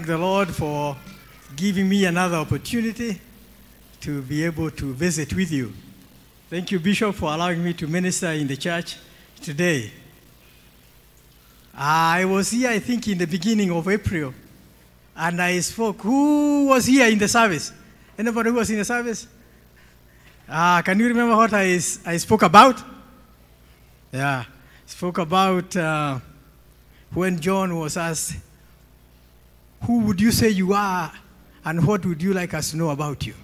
Thank the Lord for giving me another opportunity to be able to visit with you. Thank you, Bishop, for allowing me to minister in the church today. I was here, I think, in the beginning of April, and I spoke. Who was here in the service? Anybody who was in the service? Uh, can you remember what I, I spoke about? Yeah, spoke about uh, when John was asked, Who would you say you are, and what would you like us to know about you?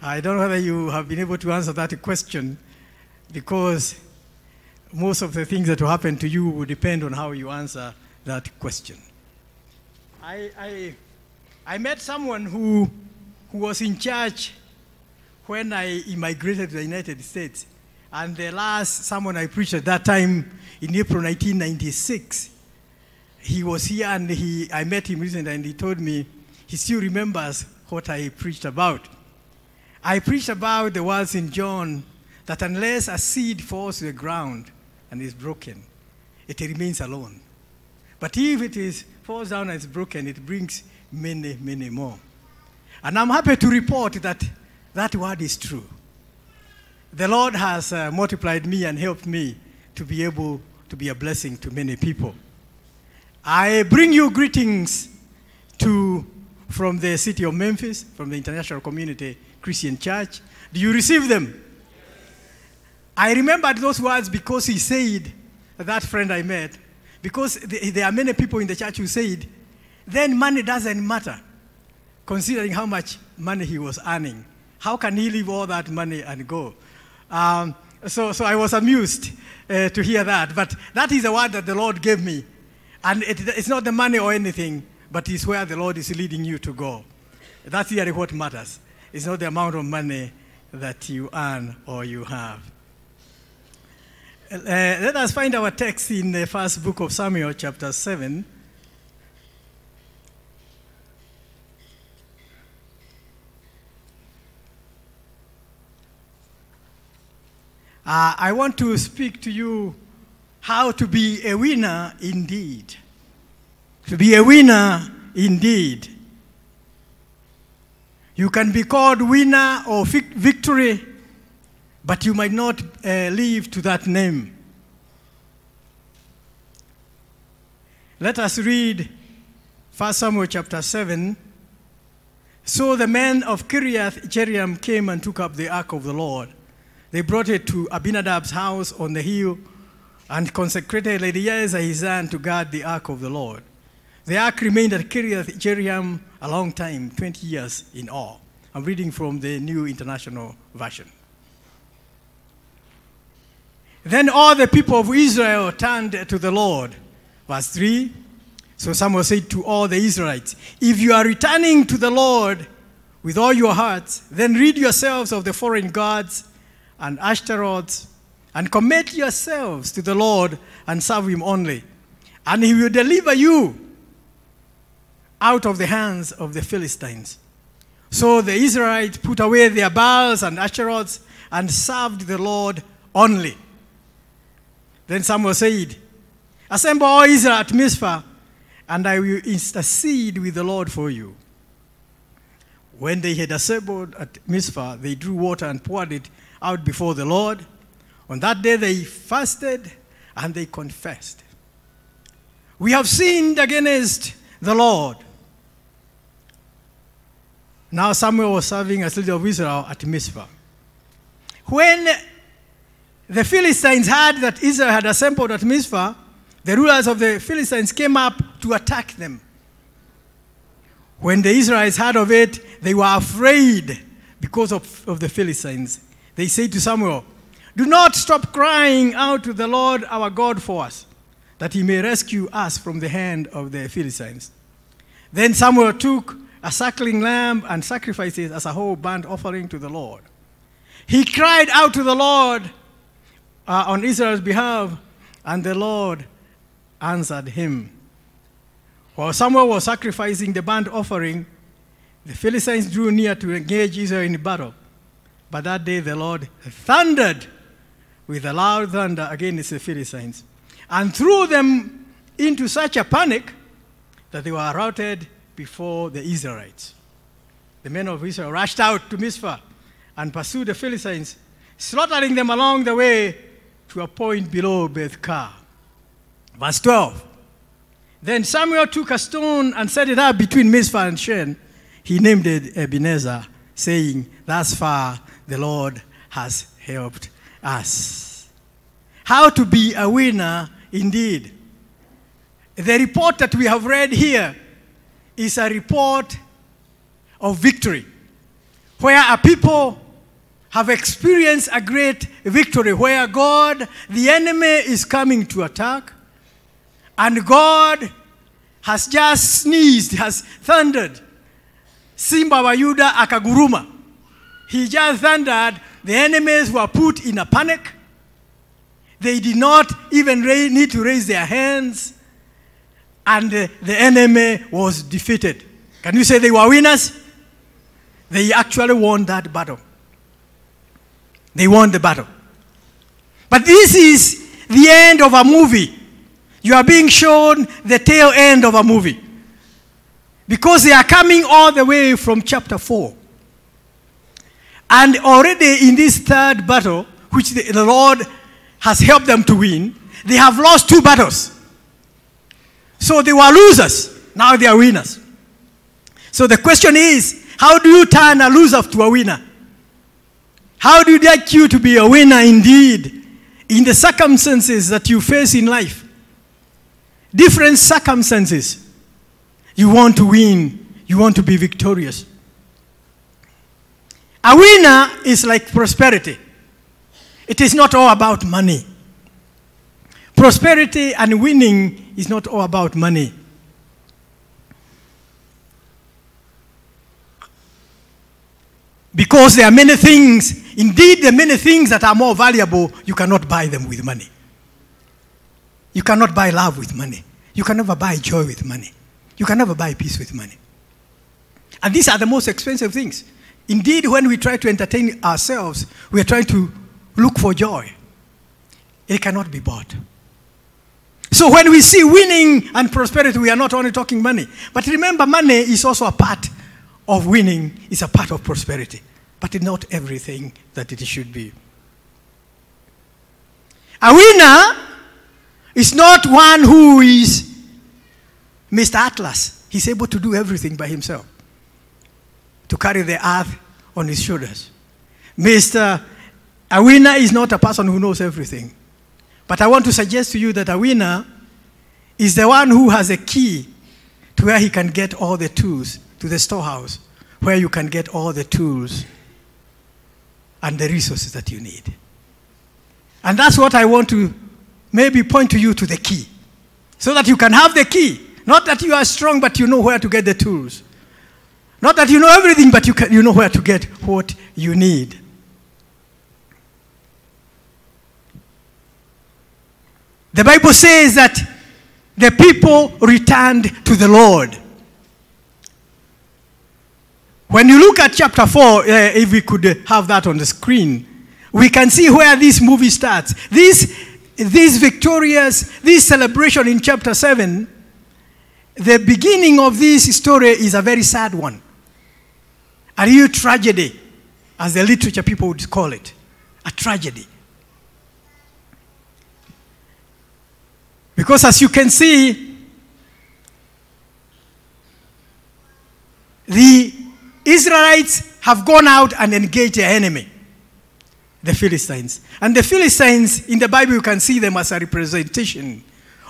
I don't know whether you have been able to answer that question because most of the things that will happen to you will depend on how you answer that question. I, I, I met someone who, who was in charge when I immigrated to the United States. And the last sermon I preached at that time in April 1996, he was here and he, I met him recently and he told me he still remembers what I preached about. I preached about the words in John that unless a seed falls to the ground and is broken, it remains alone. But if it is falls down and is broken, it brings many, many more. And I'm happy to report that that word is true. The Lord has uh, multiplied me and helped me to be able to be a blessing to many people. I bring you greetings to, from the city of Memphis, from the International Community Christian Church. Do you receive them? I remembered those words because he said, that friend I met, because there are many people in the church who said, then money doesn't matter, considering how much money he was earning. How can he leave all that money and go? Um, so, so I was amused uh, to hear that. But that is the word that the Lord gave me. And it, it's not the money or anything, but it's where the Lord is leading you to go. That's really what matters. It's not the amount of money that you earn or you have. Uh, let us find our text in the first book of Samuel, chapter 7. Uh, I want to speak to you how to be a winner indeed. To be a winner indeed. You can be called winner or victory, but you might not uh, live to that name. Let us read 1 Samuel chapter 7. So the men of Kiriath Jearim came and took up the ark of the Lord they brought it to Abinadab's house on the hill and consecrated Eleazar his son to guard the ark of the Lord. The ark remained at Kiriath a long time, 20 years in all. I'm reading from the New International Version. Then all the people of Israel turned to the Lord. Verse 3 So Samuel said to all the Israelites, If you are returning to the Lord with all your hearts, then rid yourselves of the foreign gods and Ashtaroth, and commit yourselves to the Lord and serve him only. And he will deliver you out of the hands of the Philistines. So the Israelites put away their Baals and Ashtaroths and served the Lord only. Then Samuel said, Assemble all Israel at Mizpah, and I will intercede with the Lord for you. When they had assembled at Mizpah, they drew water and poured it out before the Lord. On that day they fasted and they confessed. We have sinned against the Lord. Now Samuel was serving as leader of Israel at Mizpah. When the Philistines heard that Israel had assembled at Mizpah, the rulers of the Philistines came up to attack them. When the Israelites heard of it, they were afraid because of, of the Philistines. They said to Samuel, Do not stop crying out to the Lord our God for us, that he may rescue us from the hand of the Philistines. Then Samuel took a suckling lamb and sacrificed it as a whole burnt offering to the Lord. He cried out to the Lord uh, on Israel's behalf, and the Lord answered him. While Samuel was sacrificing the burnt offering, the Philistines drew near to engage Israel in battle. But that day the Lord thundered with a loud thunder against the Philistines and threw them into such a panic that they were routed before the Israelites. The men of Israel rushed out to Mizpah and pursued the Philistines, slaughtering them along the way to a point below Beth-kar. Verse 12. Then Samuel took a stone and set it up between Mizpah and Shen. He named it Ebenezer, saying, Thus far the Lord has helped us. How to be a winner indeed. The report that we have read here is a report of victory, where a people have experienced a great victory, where God, the enemy, is coming to attack, and God has just sneezed, has thundered. Simba wa Yuda akaguruma. He just thundered. The enemies were put in a panic. They did not even need to raise their hands. And uh, the enemy was defeated. Can you say they were winners? They actually won that battle. They won the battle. But this is the end of a movie. You are being shown the tail end of a movie. Because they are coming all the way from chapter 4. And already in this third battle, which the, the Lord has helped them to win, they have lost two battles. So they were losers. Now they are winners. So the question is how do you turn a loser to a winner? How do you get you to be a winner indeed in the circumstances that you face in life? Different circumstances. You want to win, you want to be victorious. A winner is like prosperity. It is not all about money. Prosperity and winning is not all about money. Because there are many things, indeed, there are many things that are more valuable, you cannot buy them with money. You cannot buy love with money. You can never buy joy with money. You can never buy peace with money. And these are the most expensive things. Indeed, when we try to entertain ourselves, we are trying to look for joy. It cannot be bought. So when we see winning and prosperity, we are not only talking money. But remember, money is also a part of winning, it's a part of prosperity. But it's not everything that it should be. A winner is not one who is Mr. Atlas. He's able to do everything by himself, to carry the earth on his shoulders. Mr. A winner is not a person who knows everything. But I want to suggest to you that a winner is the one who has a key to where he can get all the tools, to the storehouse, where you can get all the tools and the resources that you need. And that's what I want to maybe point to you to the key. So that you can have the key. Not that you are strong, but you know where to get the tools. Not that you know everything, but you, can, you know where to get what you need. The Bible says that the people returned to the Lord. When you look at chapter 4, uh, if we could have that on the screen, we can see where this movie starts. This, this victorious, this celebration in chapter 7, the beginning of this story is a very sad one. A real tragedy, as the literature people would call it. A tragedy. Because as you can see, the Israelites have gone out and engaged their enemy, the Philistines. And the Philistines, in the Bible, you can see them as a representation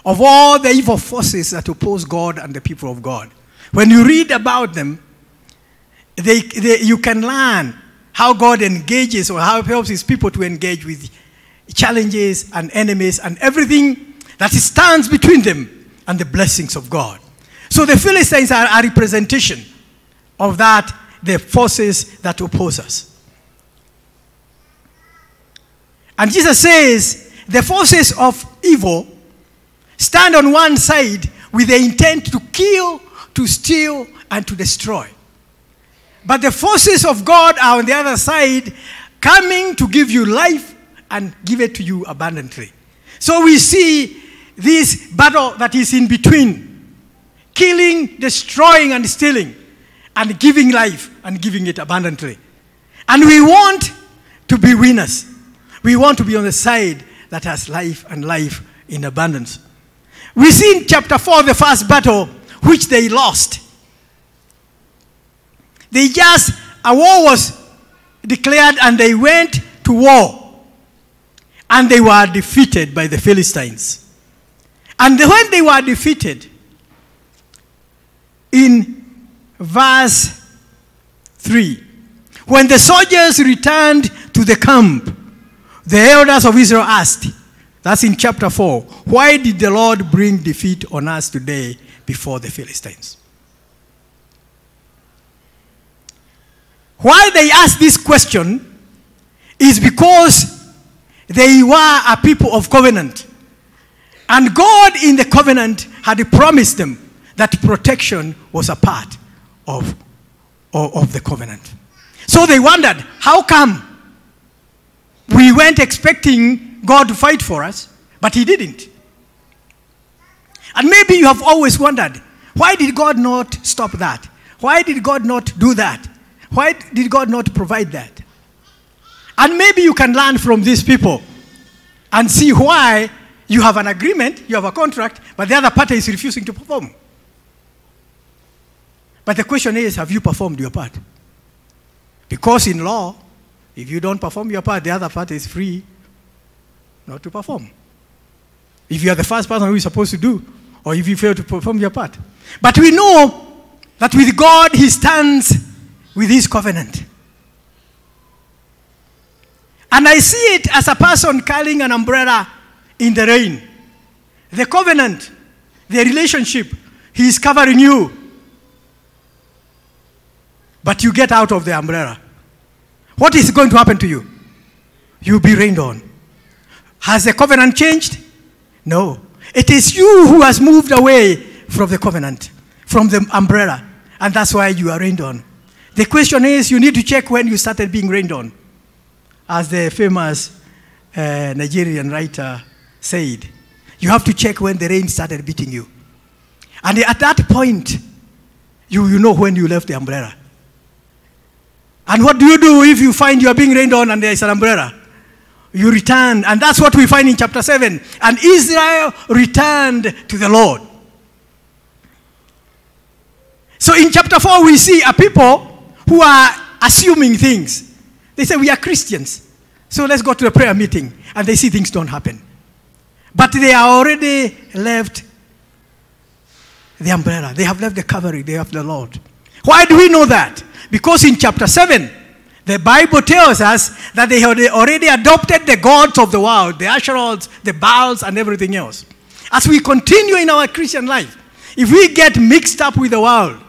of all the evil forces that oppose God and the people of God. When you read about them, they, they, you can learn how God engages or how he helps his people to engage with challenges and enemies and everything that stands between them and the blessings of God. So the Philistines are a representation of that, the forces that oppose us. And Jesus says the forces of evil stand on one side with the intent to kill, to steal, and to destroy. But the forces of God are on the other side, coming to give you life and give it to you abundantly. So we see this battle that is in between killing, destroying, and stealing, and giving life and giving it abundantly. And we want to be winners. We want to be on the side that has life and life in abundance. We see in chapter 4 the first battle which they lost. They just, a war was declared and they went to war. And they were defeated by the Philistines. And when they were defeated, in verse 3, when the soldiers returned to the camp, the elders of Israel asked, that's in chapter 4, why did the Lord bring defeat on us today before the Philistines? Why they asked this question is because they were a people of covenant. And God in the covenant had promised them that protection was a part of, of, of the covenant. So they wondered, how come we weren't expecting God to fight for us, but He didn't? And maybe you have always wondered, why did God not stop that? Why did God not do that? Why did God not provide that? And maybe you can learn from these people and see why you have an agreement, you have a contract, but the other party is refusing to perform. But the question is, have you performed your part? Because in law, if you don't perform your part, the other party is free not to perform. If you are the first person who is supposed to do, or if you fail to perform your part. But we know that with God, He stands with His covenant. And I see it as a person carrying an umbrella in the rain. The covenant, the relationship, He is covering you. But you get out of the umbrella. What is going to happen to you? You'll be rained on. Has the covenant changed? No. It is you who has moved away from the covenant, from the umbrella, and that's why you are rained on. The question is, you need to check when you started being rained on. As the famous uh, Nigerian writer said, you have to check when the rain started beating you. And at that point, you, you know when you left the umbrella. And what do you do if you find you are being rained on and there is an umbrella? You return. And that's what we find in chapter 7. And Israel returned to the Lord. So in chapter 4, we see a people who are assuming things. They say, We are Christians. So let's go to the prayer meeting. And they see things don't happen. But they are already left the umbrella. They have left the covering. They have the Lord. Why do we know that? Because in chapter 7, the Bible tells us that they had already adopted the gods of the world, the Asheroths, the Baals, and everything else. As we continue in our Christian life, if we get mixed up with the world,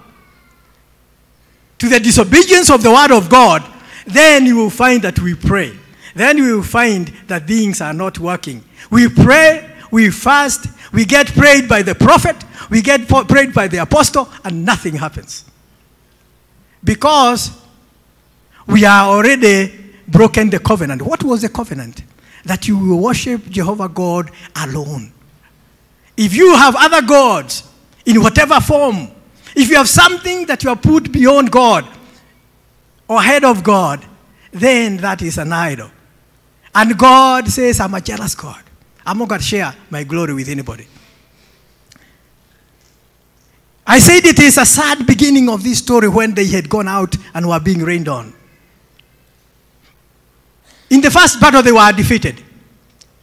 to the disobedience of the word of God, then you will find that we pray. Then you will find that things are not working. We pray, we fast, we get prayed by the prophet, we get prayed by the apostle, and nothing happens. Because we are already broken the covenant. What was the covenant? That you will worship Jehovah God alone. If you have other gods in whatever form, if you have something that you have put beyond God or ahead of God, then that is an idol. And God says, I'm a jealous God. I'm not going to share my glory with anybody. I said it is a sad beginning of this story when they had gone out and were being rained on. In the first battle, they were defeated.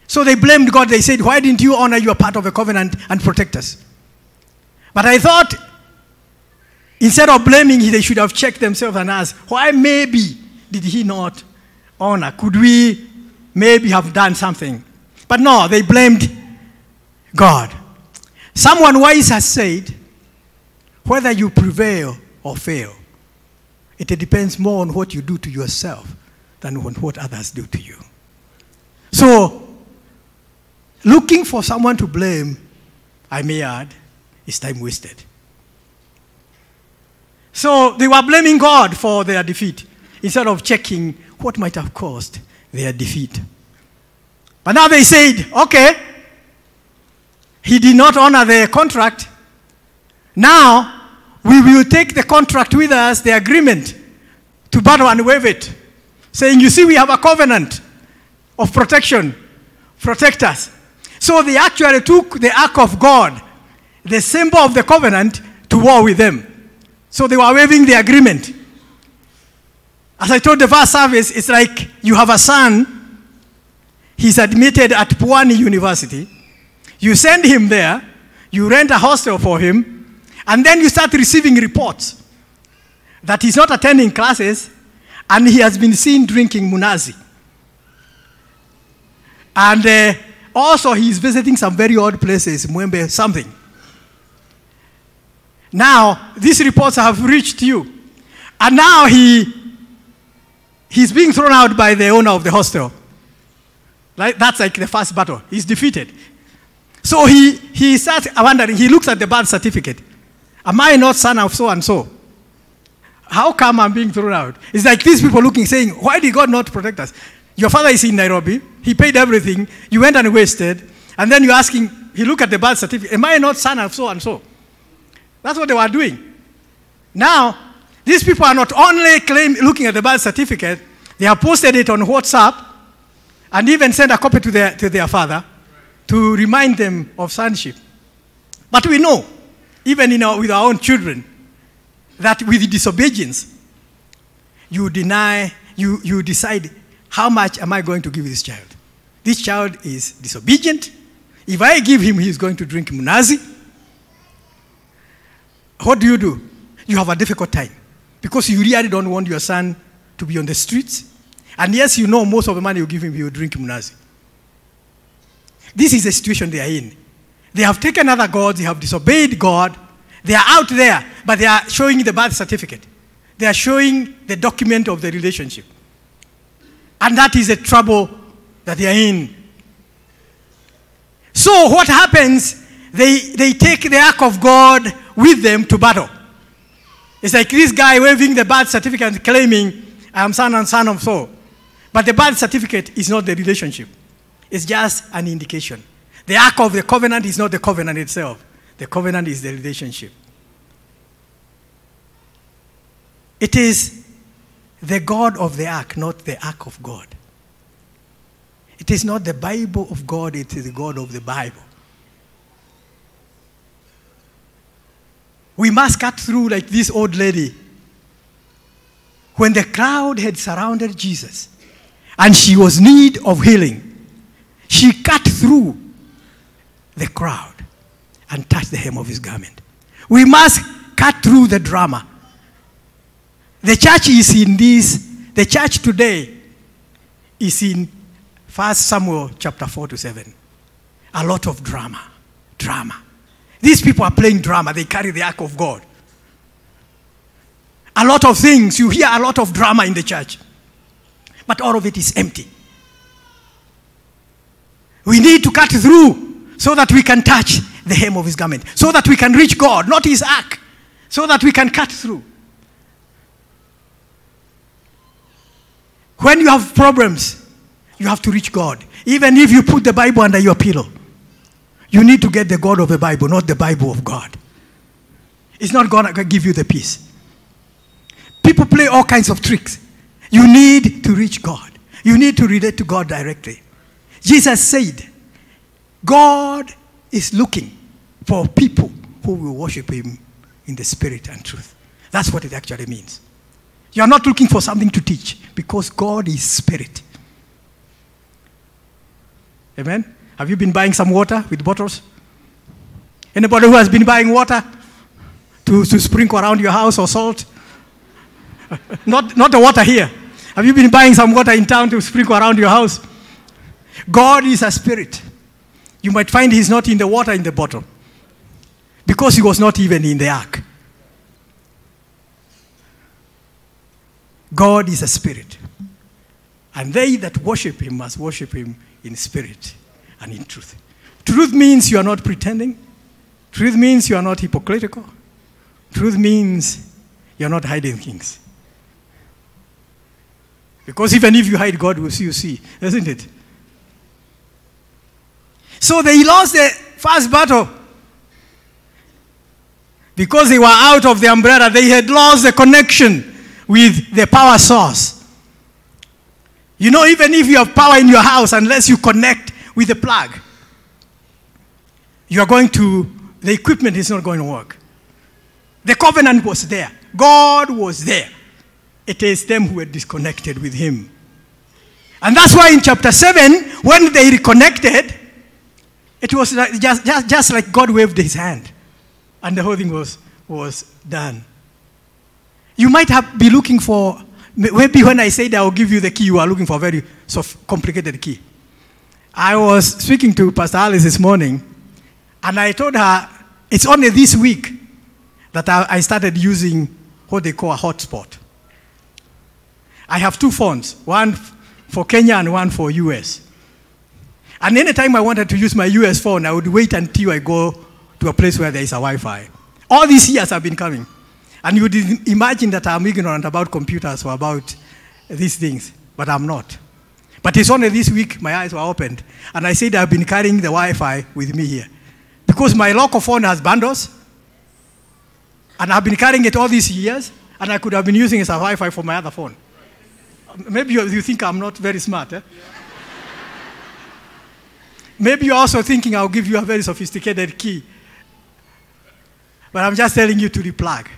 So they blamed God. They said, Why didn't you honor your part of the covenant and protect us? But I thought instead of blaming, they should have checked themselves and asked, Why maybe did he not honor? Could we maybe have done something? But no, they blamed God. Someone wise has said, Whether you prevail or fail, it depends more on what you do to yourself than on what others do to you. So, looking for someone to blame, I may add, is time wasted. So they were blaming God for their defeat instead of checking what might have caused their defeat. But now they said, okay, he did not honor the contract. Now, we will take the contract with us, the agreement, to battle and waive it, saying, You see, we have a covenant of protection, protect us. So they actually took the ark of God, the symbol of the covenant, to war with them. So they were waiving the agreement. As I told the first service, it's like you have a son, he's admitted at Pwani University. You send him there, you rent a hostel for him, and then you start receiving reports that he's not attending classes and he has been seen drinking munazi. And uh, also, he's visiting some very odd places, Mwembe, something. Now, these reports have reached you. And now he, he's being thrown out by the owner of the hostel. Like, that's like the first battle. He's defeated. So he, he starts wondering, he looks at the birth certificate. Am I not son of so and so? How come I'm being thrown out? It's like these people looking, saying, Why did God not protect us? Your father is in Nairobi. He paid everything. You went and wasted. And then you're asking, he looked at the birth certificate, Am I not son of so and so? That's what they were doing. Now, these people are not only claim, looking at the birth certificate, they have posted it on WhatsApp and even sent a copy to their, to their father to remind them of sonship. But we know, even in our, with our own children, that with disobedience, you deny, you, you decide, how much am I going to give this child? This child is disobedient. If I give him, he's going to drink munazi. What do you do? You have a difficult time because you really don't want your son to be on the streets. And yes, you know most of the money you give him, he will drink munazi. This is the situation they are in. They have taken other gods, they have disobeyed God. They are out there, but they are showing the birth certificate. They are showing the document of the relationship. And that is the trouble that they are in. So what happens? They, they take the ark of God with them to battle. It's like this guy waving the birth certificate claiming, I am son and son of so. But the birth certificate is not the relationship. It's just an indication. The ark of the covenant is not the covenant itself. The covenant is the relationship. It is the God of the ark, not the ark of God. It is not the Bible of God, it is the God of the Bible. We must cut through like this old lady. When the crowd had surrounded Jesus and she was need of healing, she cut through the crowd and touched the hem of his garment. We must cut through the drama. The church is in this, the church today is in 1 Samuel chapter 4 to 7. A lot of drama. Drama. These people are playing drama. They carry the ark of God. A lot of things. You hear a lot of drama in the church. But all of it is empty. We need to cut through so that we can touch the hem of his garment. So that we can reach God, not his ark. So that we can cut through. When you have problems, you have to reach God. Even if you put the Bible under your pillow. You need to get the God of the Bible, not the Bible of God. It's not going to give you the peace. People play all kinds of tricks. You need to reach God. You need to relate to God directly. Jesus said, God is looking for people who will worship Him in the spirit and truth. That's what it actually means. You are not looking for something to teach because God is spirit. Amen? Have you been buying some water with bottles? Anybody who has been buying water to, to sprinkle around your house or salt? not, not the water here. Have you been buying some water in town to sprinkle around your house? God is a spirit. You might find he's not in the water in the bottle because he was not even in the ark. God is a spirit. And they that worship him must worship him in spirit and in truth. Truth means you are not pretending. Truth means you are not hypocritical. Truth means you're not hiding things. Because even if you hide, God will see you see, isn't it? So they lost the first battle. Because they were out of the umbrella, they had lost the connection with the power source. You know, even if you have power in your house, unless you connect with the plug, you are going to, the equipment is not going to work. The covenant was there, God was there. It is them who were disconnected with Him. And that's why in chapter 7, when they reconnected, it was like, just, just, just like God waved His hand, and the whole thing was, was done. You might have be looking for maybe when I said I will give you the key, you are looking for a very soft, complicated key. I was speaking to Pastor Alice this morning, and I told her it's only this week that I, I started using what they call a hotspot. I have two phones, one for Kenya and one for US. And anytime I wanted to use my US phone, I would wait until I go to a place where there is a Wi Fi. All these years I've been coming. And you would imagine that I'm ignorant about computers or about these things, but I'm not. But it's only this week my eyes were opened, and I said I've been carrying the Wi Fi with me here. Because my local phone has bundles, and I've been carrying it all these years, and I could have been using it as a Wi Fi for my other phone. Maybe you, you think I'm not very smart. Eh? Maybe you're also thinking I'll give you a very sophisticated key. But I'm just telling you to replug.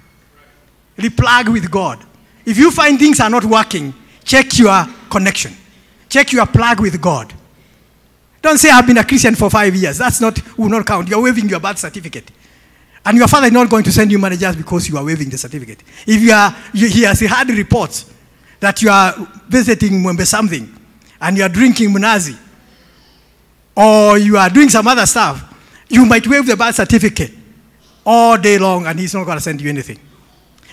Replug with God. If you find things are not working, check your connection. Check your plug with God. Don't say I've been a Christian for five years. That's not will not count. You're waving your birth certificate. And your father is not going to send you money just because you are waving the certificate. If you are, you, he has had reports that you are visiting Mwembe something and you are drinking Munazi or you are doing some other stuff, you might waive the birth certificate all day long and he's not going to send you anything.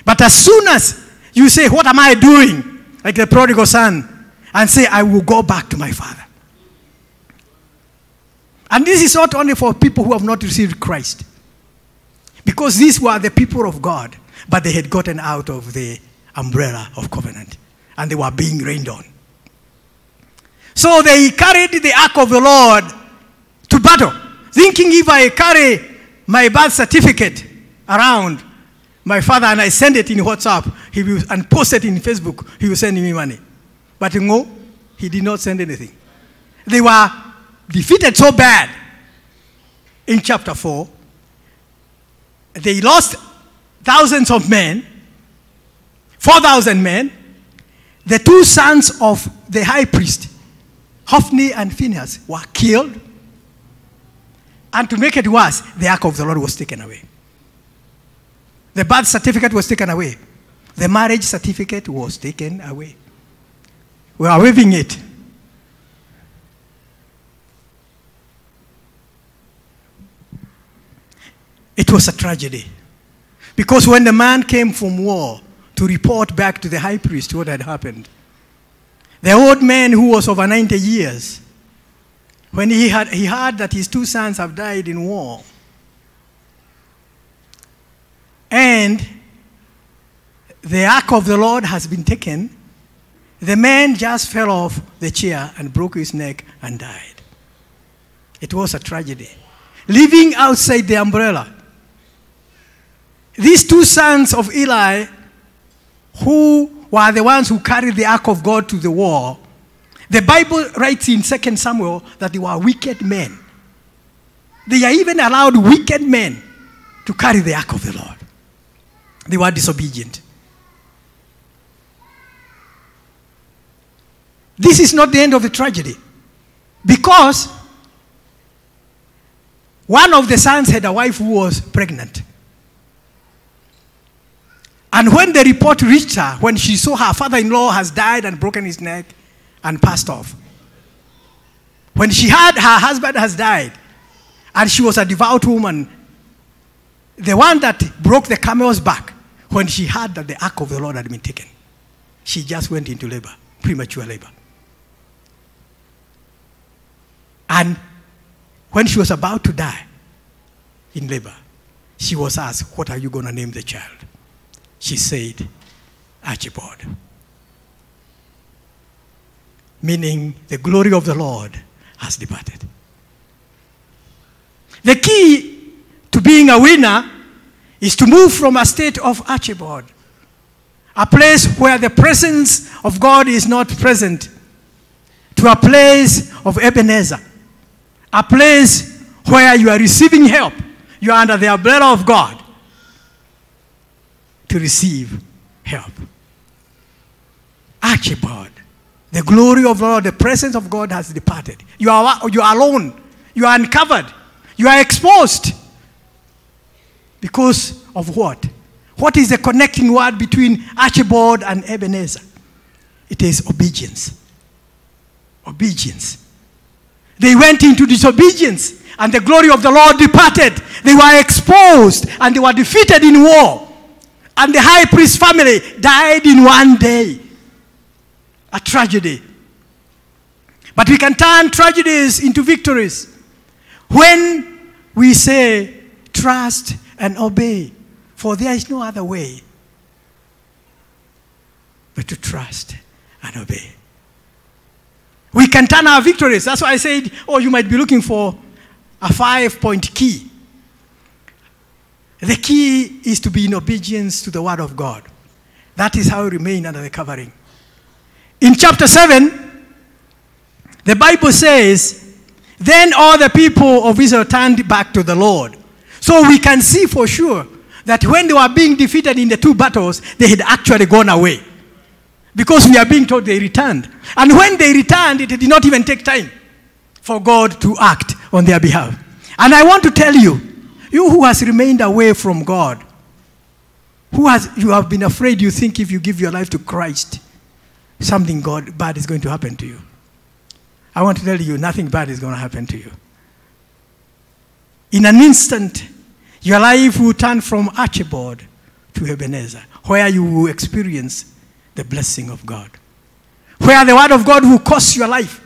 But as soon as you say, What am I doing? like the prodigal son, and say, I will go back to my father. And this is not only for people who have not received Christ, because these were the people of God, but they had gotten out of the umbrella of covenant and they were being rained on. So they carried the ark of the Lord to battle, thinking if I carry my birth certificate around my father and I send it in WhatsApp he will, and post it in Facebook, he will send me money. But no, he did not send anything. They were defeated so bad in chapter 4. They lost thousands of men, 4,000 men. The two sons of the high priest, Hophni and Phinehas, were killed. And to make it worse, the ark of the Lord was taken away. The birth certificate was taken away. The marriage certificate was taken away. We are waiving it. It was a tragedy. Because when the man came from war to report back to the high priest what had happened, the old man who was over 90 years, when he, had, he heard that his two sons have died in war, and the ark of the Lord has been taken, the man just fell off the chair and broke his neck and died. It was a tragedy. Living outside the umbrella. These two sons of Eli, who were the ones who carried the ark of God to the war, the Bible writes in 2 Samuel that they were wicked men. They are even allowed wicked men to carry the ark of the Lord. They were disobedient. This is not the end of the tragedy. Because one of the sons had a wife who was pregnant. And when the report reached her, when she saw her father in law has died and broken his neck and passed off, when she heard her husband has died, and she was a devout woman, the one that broke the camel's back, when she heard that the ark of the Lord had been taken, she just went into labor, premature labor. And when she was about to die in labor, she was asked, What are you going to name the child? She said, Ichabod. Meaning, the glory of the Lord has departed. The key to being a winner is to move from a state of Ichabod, a place where the presence of God is not present, to a place of Ebenezer, a place where you are receiving help. You are under the umbrella of God to receive help. Ichabod, the glory of the Lord, the presence of God has departed. You are, you are alone. You are uncovered. You are exposed. Because of what? What is the connecting word between Ichabod and Ebenezer? It is obedience. Obedience. They went into disobedience, and the glory of the Lord departed. They were exposed, and they were defeated in war. And the high priest family died in one day. A tragedy. But we can turn tragedies into victories when we say, trust and obey, for there is no other way but to trust and obey. We can turn our victories. That's why I said, oh, you might be looking for a five point key. The key is to be in obedience to the word of God. That is how we remain under the covering. In chapter 7, the Bible says, Then all the people of Israel turned back to the Lord. So we can see for sure that when they were being defeated in the two battles, they had actually gone away. Because we are being told they returned. And when they returned, it did not even take time for God to act on their behalf. And I want to tell you, you who has remained away from God, who has you have been afraid you think if you give your life to Christ, something God bad is going to happen to you. I want to tell you, nothing bad is going to happen to you. In an instant, your life will turn from Ichabod to Ebenezer, where you will experience the blessing of God. Where the word of God will cause your life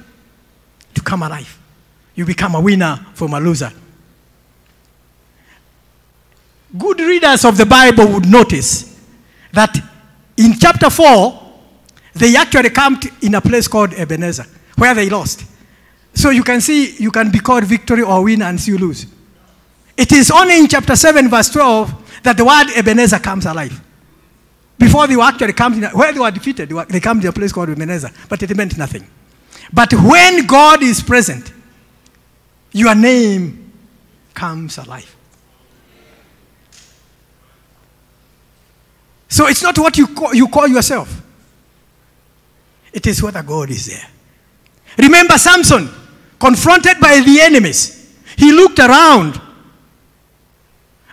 to come alive. You become a winner from a loser. Good readers of the Bible would notice that in chapter 4, they actually camped in a place called Ebenezer, where they lost. So you can see, you can be called victory or win and you lose. It is only in chapter 7, verse 12, that the word Ebenezer comes alive. Before they were actually in, where they were defeated, they, were, they a place called Ebenezer, but it meant nothing. But when God is present, your name comes alive. So it's not what you call, you call yourself. It is whether God is there. Remember Samson, confronted by the enemies. He looked around.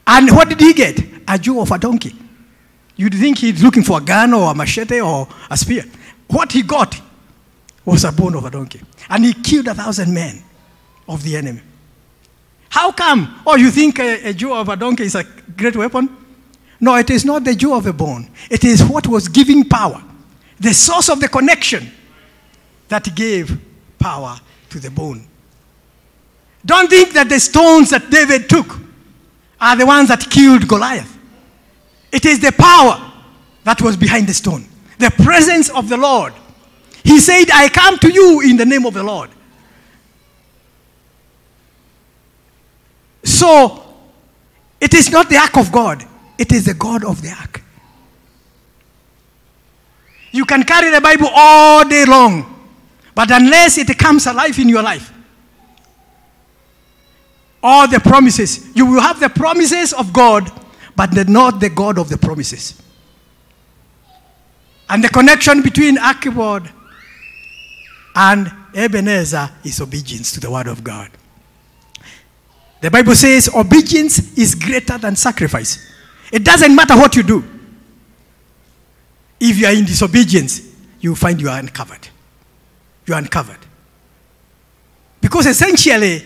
And what did he get? A jaw of a donkey. You'd think he's looking for a gun or a machete or a spear. What he got was a bone of a donkey. And he killed a thousand men of the enemy. How come? Oh, you think a, a jaw of a donkey is a great weapon? No, it is not the jaw of a bone. It is what was giving power. The source of the connection that gave power to the bone. Don't think that the stones that David took are the ones that killed Goliath. It is the power that was behind the stone, the presence of the Lord. He said, I come to you in the name of the Lord. So, it is not the ark of God, it is the God of the ark. You can carry the Bible all day long, but unless it comes alive in your life, all the promises, you will have the promises of God, but not the God of the promises. And the connection between Ichabod and Ebenezer is obedience to the word of God. The Bible says obedience is greater than sacrifice. It doesn't matter what you do. If you are in disobedience, you find you are uncovered. You are uncovered. Because essentially,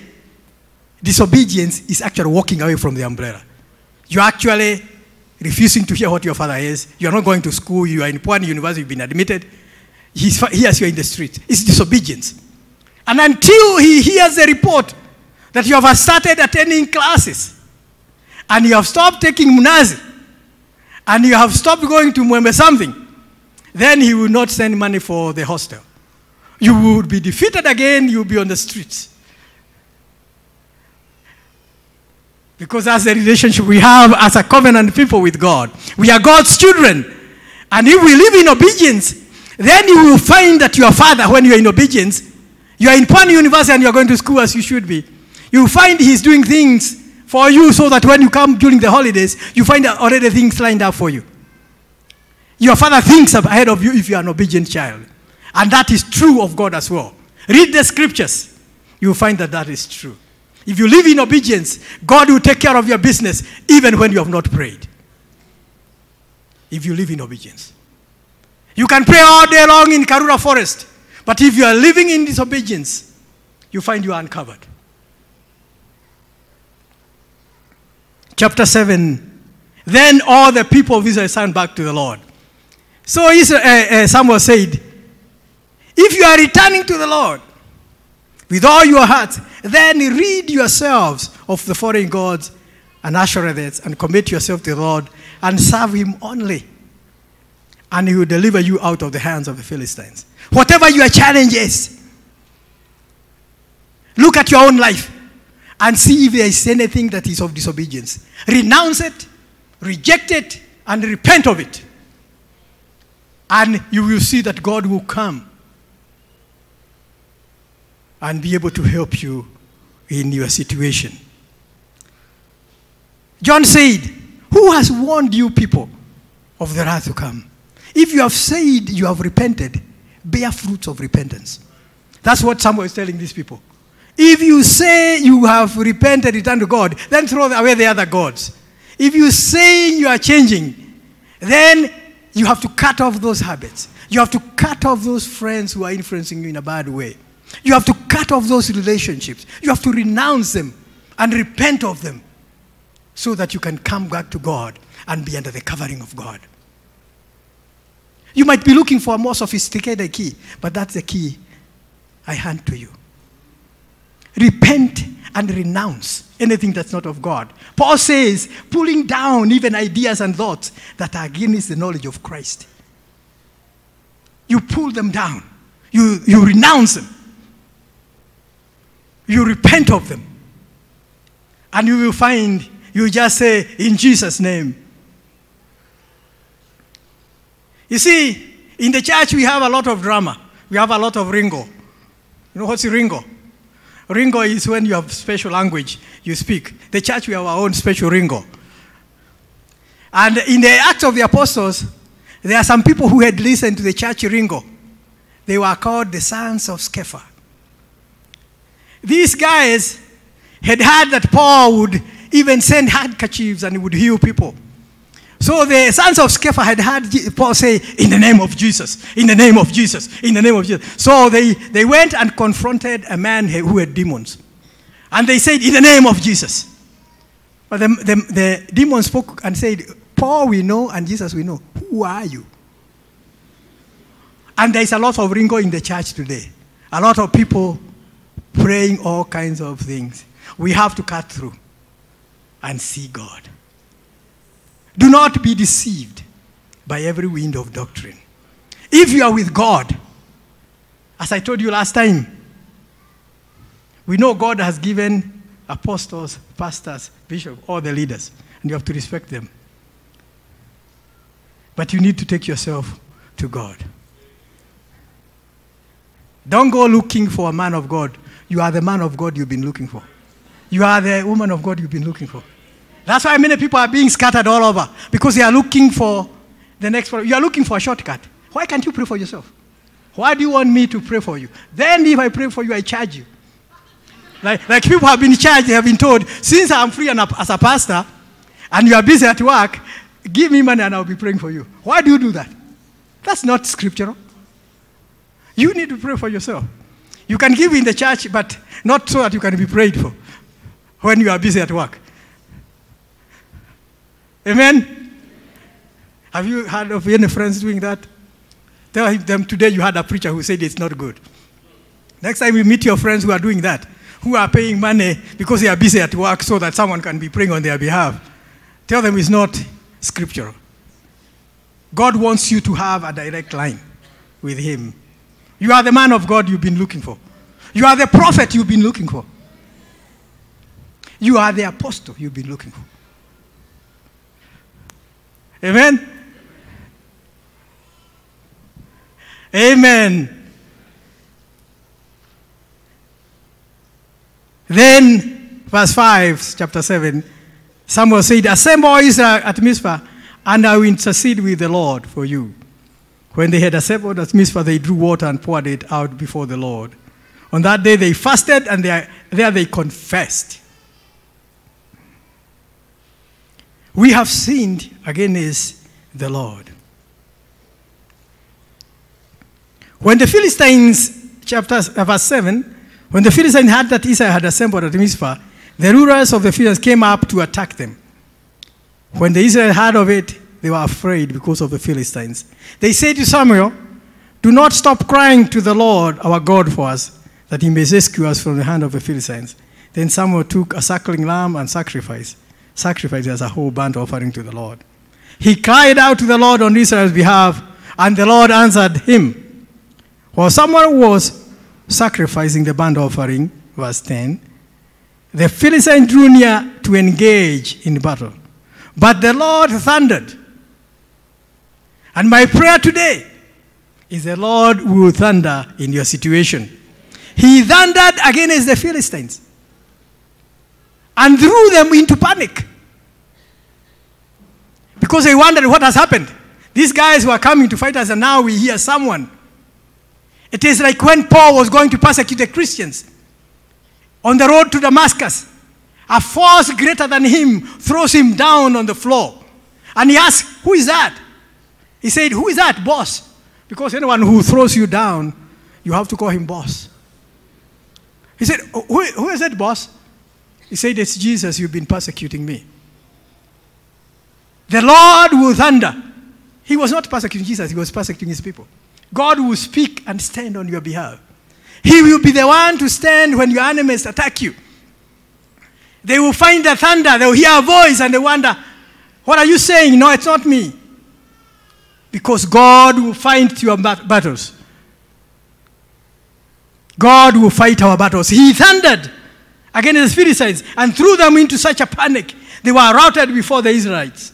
disobedience is actually walking away from the umbrella. You're actually refusing to hear what your father is. You're not going to school. You are in Pwani University. You've been admitted. He's, he hears you in the street. It's disobedience. And until he hears the report that you have started attending classes and you have stopped taking Munazi and you have stopped going to Mwembe something, then he will not send money for the hostel. You will be defeated again, you'll be on the streets. Because that's the relationship we have as a covenant people with God. We are God's children. And if we live in obedience, then you will find that your father, when you are in obedience, you are in Pwani University and you are going to school as you should be. You find he's doing things for you so that when you come during the holidays, you find already things lined up for you. Your father thinks ahead of you if you are an obedient child. And that is true of God as well. Read the scriptures. You will find that that is true. If you live in obedience, God will take care of your business even when you have not prayed. If you live in obedience. You can pray all day long in Karura forest, but if you are living in disobedience, you find you are uncovered. Chapter 7 Then all the people of Israel turned back to the Lord. So Israel, uh, uh, Samuel said, If you are returning to the Lord, with all your heart, then rid yourselves of the foreign gods and Ashtoreths and commit yourself to the Lord and serve him only. And he will deliver you out of the hands of the Philistines. Whatever your challenge is, look at your own life and see if there is anything that is of disobedience. Renounce it, reject it, and repent of it. And you will see that God will come and be able to help you in your situation. John said, Who has warned you, people, of the wrath to come? If you have said you have repented, bear fruits of repentance. That's what Samuel is telling these people. If you say you have repented, return to God, then throw away the other gods. If you say you are changing, then you have to cut off those habits. You have to cut off those friends who are influencing you in a bad way. You have to cut off those relationships. You have to renounce them and repent of them so that you can come back to God and be under the covering of God. You might be looking for a more sophisticated key, but that's the key I hand to you. Repent and renounce anything that's not of God. Paul says, pulling down even ideas and thoughts that are against the knowledge of Christ. You pull them down, you, you renounce them you repent of them. And you will find, you just say, in Jesus' name. You see, in the church we have a lot of drama. We have a lot of ringo. You know what's ringo? Ringo is when you have special language you speak. The church we have our own special ringo. And in the Acts of the Apostles, there are some people who had listened to the church ringo. They were called the sons of Sceva. These guys had heard that Paul would even send handkerchiefs and would heal people. So the sons of Sceva had heard Paul say, In the name of Jesus, in the name of Jesus, in the name of Jesus. So they, they went and confronted a man who had demons. And they said, In the name of Jesus. But the, the, the demon spoke and said, Paul we know and Jesus we know. Who are you? And there's a lot of ringo in the church today. A lot of people praying all kinds of things. We have to cut through and see God. Do not be deceived by every wind of doctrine. If you are with God, as I told you last time, we know God has given apostles, pastors, bishops, all the leaders, and you have to respect them. But you need to take yourself to God. Don't go looking for a man of God you are the man of God you've been looking for. You are the woman of God you've been looking for. That's why many people are being scattered all over because they are looking for the next You are looking for a shortcut. Why can't you pray for yourself? Why do you want me to pray for you? Then, if I pray for you, I charge you. Like, like people have been charged, they have been told, since I'm free and as a pastor and you are busy at work, give me money and I'll be praying for you. Why do you do that? That's not scriptural. You need to pray for yourself. You can give in the church, but not so that you can be prayed for when you are busy at work. Amen? Have you heard of any friends doing that? Tell them today you had a preacher who said it's not good. Next time you meet your friends who are doing that, who are paying money because they are busy at work so that someone can be praying on their behalf, tell them it's not scriptural. God wants you to have a direct line with Him. You are the man of God you've been looking for. You are the prophet you've been looking for. You are the apostle you've been looking for. Amen? Amen. Then, verse 5, chapter 7, Samuel said, Assemble Israel at Mizpah, and I will intercede with the Lord for you. When they had assembled at Mizpah, they drew water and poured it out before the Lord. On that day they fasted, and there they confessed. We have sinned against the Lord. When the Philistines, chapter verse 7, when the Philistines heard that Israel had assembled at Mizpah, the rulers of the Philistines came up to attack them. When the Israel heard of it, they were afraid because of the Philistines. They said to Samuel, Do not stop crying to the Lord our God for us, that he may rescue us from the hand of the Philistines. Then Samuel took a suckling lamb and sacrificed, sacrificed as a whole burnt offering to the Lord. He cried out to the Lord on Israel's behalf, and the Lord answered him. While Samuel was sacrificing the burnt offering, verse 10, the Philistines drew near to engage in battle. But the Lord thundered. And my prayer today is the Lord will thunder in your situation. He thundered against the Philistines and threw them into panic because they wondered what has happened. These guys were coming to fight us, and now we hear someone. It is like when Paul was going to persecute the Christians on the road to Damascus. A force greater than him throws him down on the floor. And he asks, Who is that? He said, Who is that, boss? Because anyone who throws you down, you have to call him boss. He said, oh, Who, who is that, boss? He said, It's Jesus, you've been persecuting me. The Lord will thunder. He was not persecuting Jesus, he was persecuting his people. God will speak and stand on your behalf. He will be the one to stand when your enemies attack you. They will find the thunder, they will hear a voice, and they wonder, What are you saying? No, it's not me. Because God will fight your battles. God will fight our battles. He thundered against the Philistines and threw them into such a panic. They were routed before the Israelites.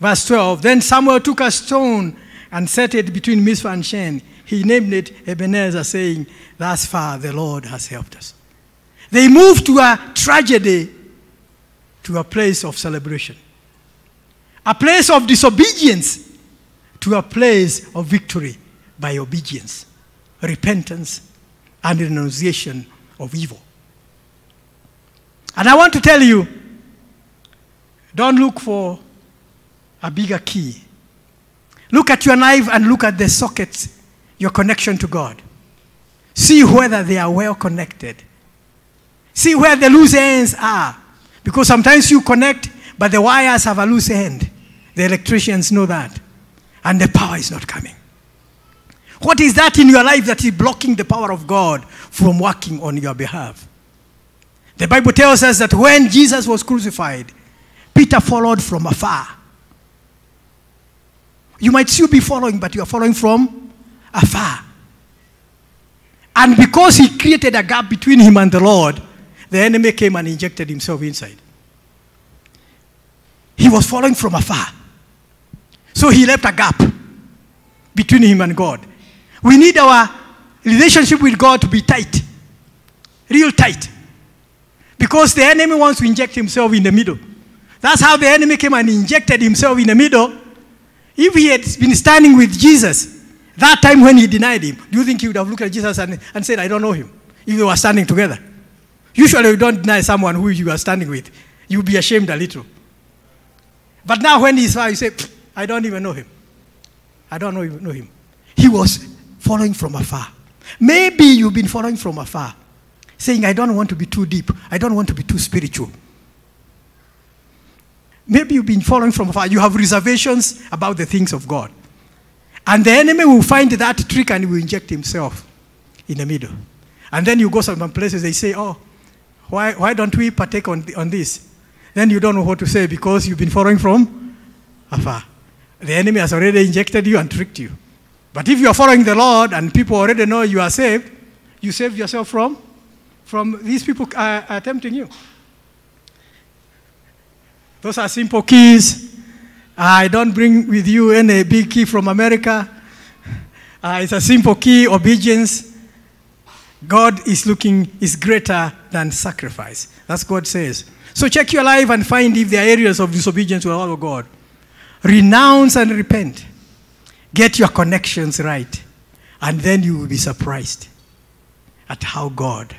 Verse 12 Then Samuel took a stone and set it between Mizpah and Shen. He named it Ebenezer, saying, Thus far the Lord has helped us. They moved to a tragedy to a place of celebration, a place of disobedience to a place of victory by obedience, repentance, and renunciation of evil. And I want to tell you don't look for a bigger key. Look at your knife and look at the sockets, your connection to God. See whether they are well connected. See where the loose ends are. Because sometimes you connect, but the wires have a loose end. The electricians know that. And the power is not coming. What is that in your life that is blocking the power of God from working on your behalf? The Bible tells us that when Jesus was crucified, Peter followed from afar. You might still be following, but you are following from afar. And because he created a gap between him and the Lord, the enemy came and injected himself inside. He was following from afar. So he left a gap between him and God. We need our relationship with God to be tight, real tight. Because the enemy wants to inject himself in the middle. That's how the enemy came and injected himself in the middle. If he had been standing with Jesus, that time when he denied him, do you think he would have looked at Jesus and, and said, I don't know him, if they were standing together? Usually, you don't deny someone who you are standing with. You'll be ashamed a little. But now, when he's far, you say, I don't even know him. I don't know, know him. He was following from afar. Maybe you've been following from afar, saying, I don't want to be too deep. I don't want to be too spiritual. Maybe you've been following from afar. You have reservations about the things of God. And the enemy will find that trick and will inject himself in the middle. And then you go some places, they say, Oh, why, why don't we partake on, on this? Then you don't know what to say because you've been following from afar. The enemy has already injected you and tricked you. But if you are following the Lord and people already know you are saved, you save yourself from, from these people are, tempting you. Those are simple keys. I don't bring with you any big key from America. Uh, it's a simple key, obedience. God is looking, is greater than sacrifice. That's God says. So check your life and find if there are areas of disobedience to the word of God. Renounce and repent. Get your connections right. And then you will be surprised at how God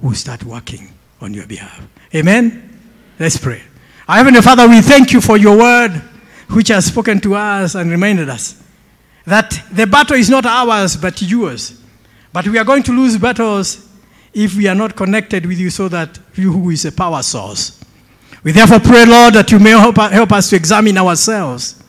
will start working on your behalf. Amen? Let's pray. Our Heavenly Father, we thank you for your word, which has spoken to us and reminded us that the battle is not ours, but yours. But we are going to lose battles if we are not connected with you, so that you, who is a power source. We therefore pray, Lord, that you may help, help us to examine ourselves,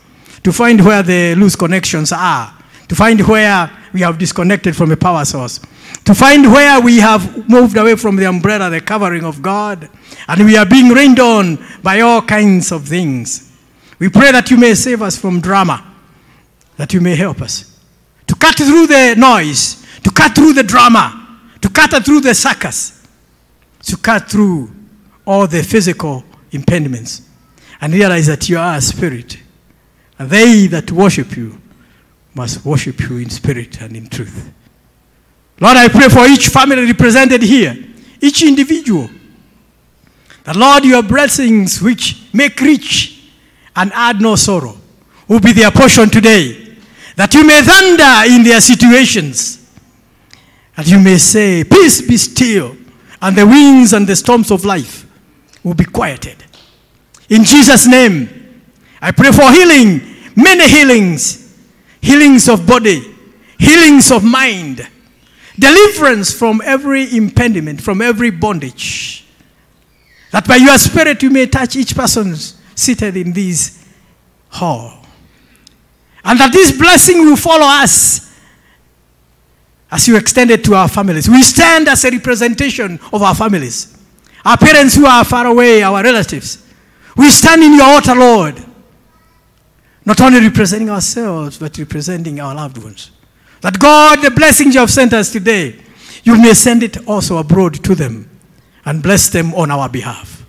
to find where the loose connections are, to find where we have disconnected from a power source, to find where we have moved away from the umbrella, the covering of God, and we are being rained on by all kinds of things. We pray that you may save us from drama, that you may help us to cut through the noise, to cut through the drama, to cut through the circus, to cut through all the physical impediments, and realize that you are a spirit, and they that worship you must worship you in spirit and in truth. Lord, I pray for each family represented here, each individual. That, Lord, your blessings which make rich and add no sorrow will be their portion today. That you may thunder in their situations. That you may say, Peace be still, and the winds and the storms of life will be quieted. In Jesus' name, I pray for healing, many healings, healings of body, healings of mind, deliverance from every impediment, from every bondage. That by your spirit you may touch each person seated in this hall. And that this blessing will follow us as you extend it to our families. We stand as a representation of our families. Our parents who are far away, our relatives. We stand in your altar, Lord. Not only representing ourselves, but representing our loved ones. That God, the blessings you have sent us today, you may send it also abroad to them and bless them on our behalf.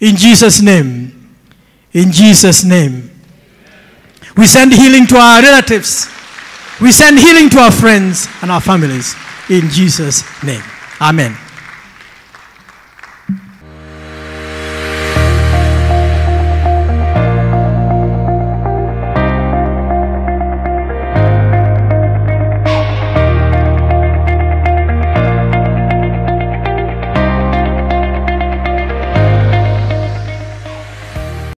In Jesus' name, in Jesus' name, we send healing to our relatives. We send healing to our friends and our families. In Jesus' name. Amen.